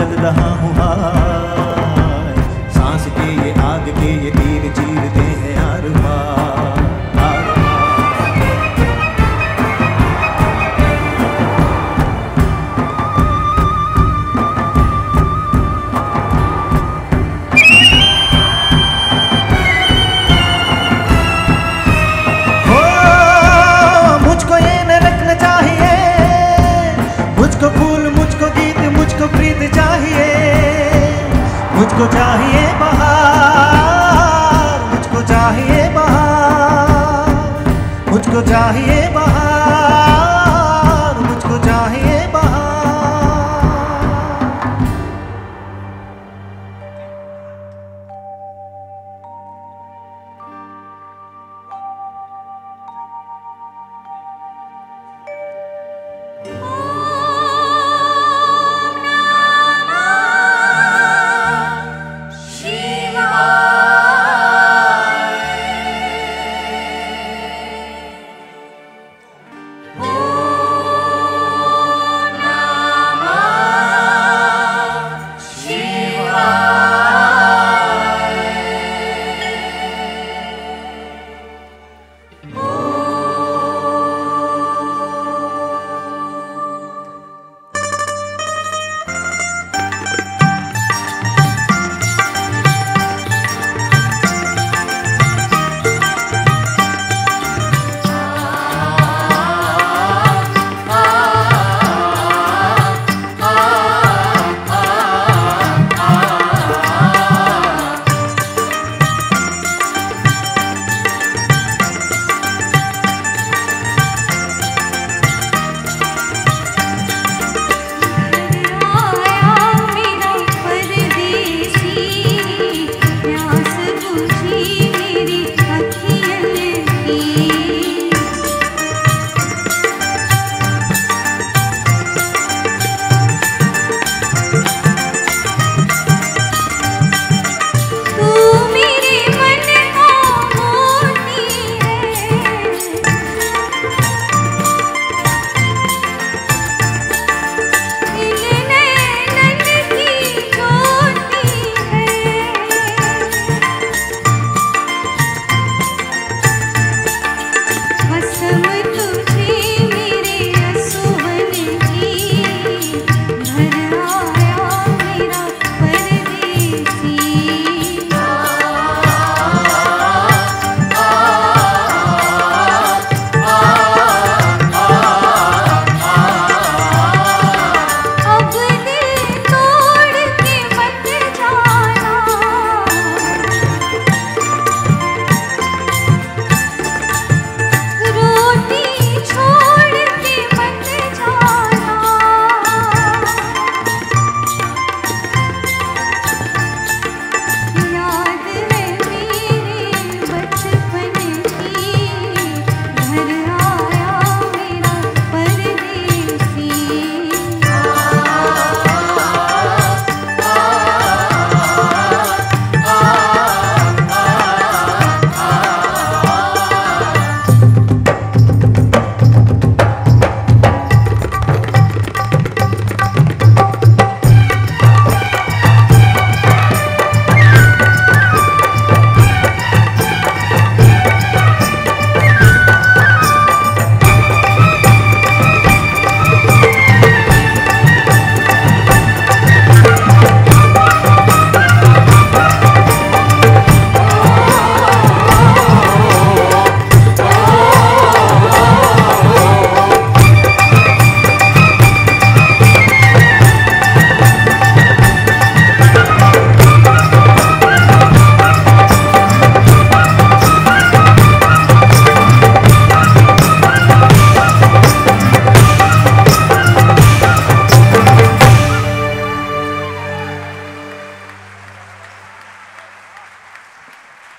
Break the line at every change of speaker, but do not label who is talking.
रहा हूँ सांस के ये आग के ये तीर मुझको चाहिए बहार मुझको चाहिए बहार मुझको चाहिए बहार।